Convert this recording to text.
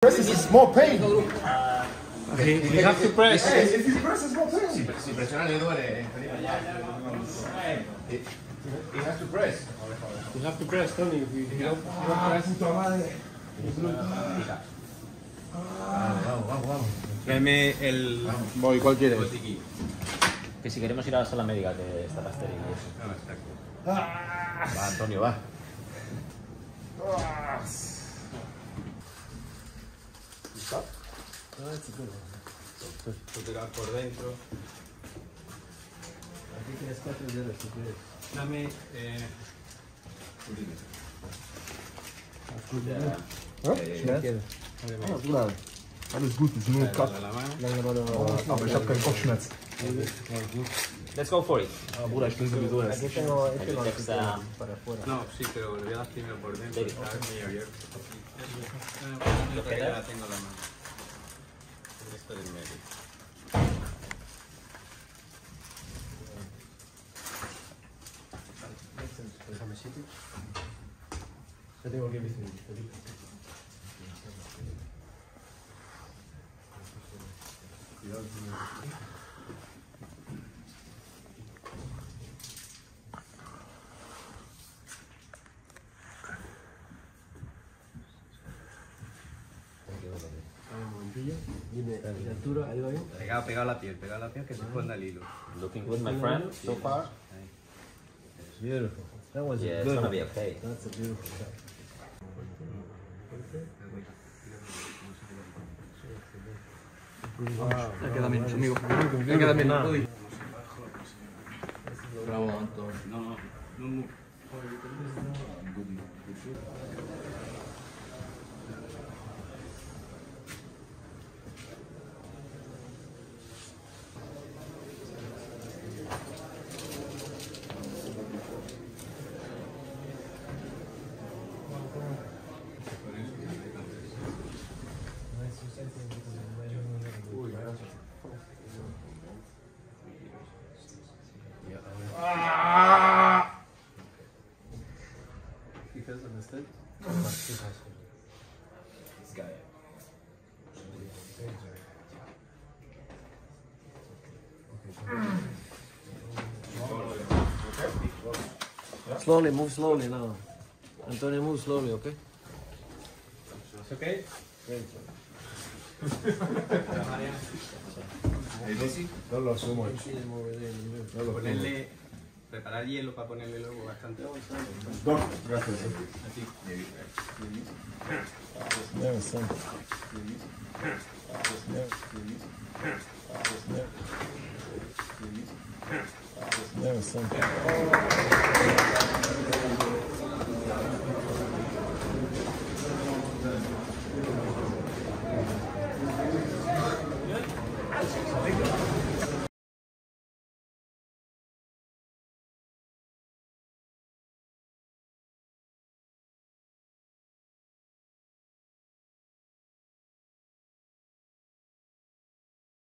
Press is more pain. He, he have to press. Yes, if you press, it's more pain. Si presiona le duele. He has to press. You have to press, Tony. If you, don't, Ah, press, puta madre. Vamos, vamos, vamos. Tráeme el Voy, ¿cuál quieres? Que si queremos ir a la sala médica que está la estéril y eso. No, está aquí. Tiras por dentro. Dame. Eh. Alles gut, ist nur ein Cut. la, la mano. Aber ich hab keinen Kopfschmerz. Let's go for it. Ah, Bruder, ich bin sowieso erst. El text, um, No, sí, pero le voy a dar primero por dentro. Está muy abierto. Yo creo que ya la tengo en la mano. Sedimented. So they will give you some. Pegado, pegado a la piel, pegado a la piel que se esconda el hilo. looking good, my friend, so far. Beautiful. That was Yeah, a it's good gonna be okay. That's a beautiful shot. No, no, no. Slowly, move slowly now. Antonio, move slowly, okay? ¿Es ok? No lo asumo. Ponerle. Preparar hielo para ponerle luego bastante. Doc, gracias.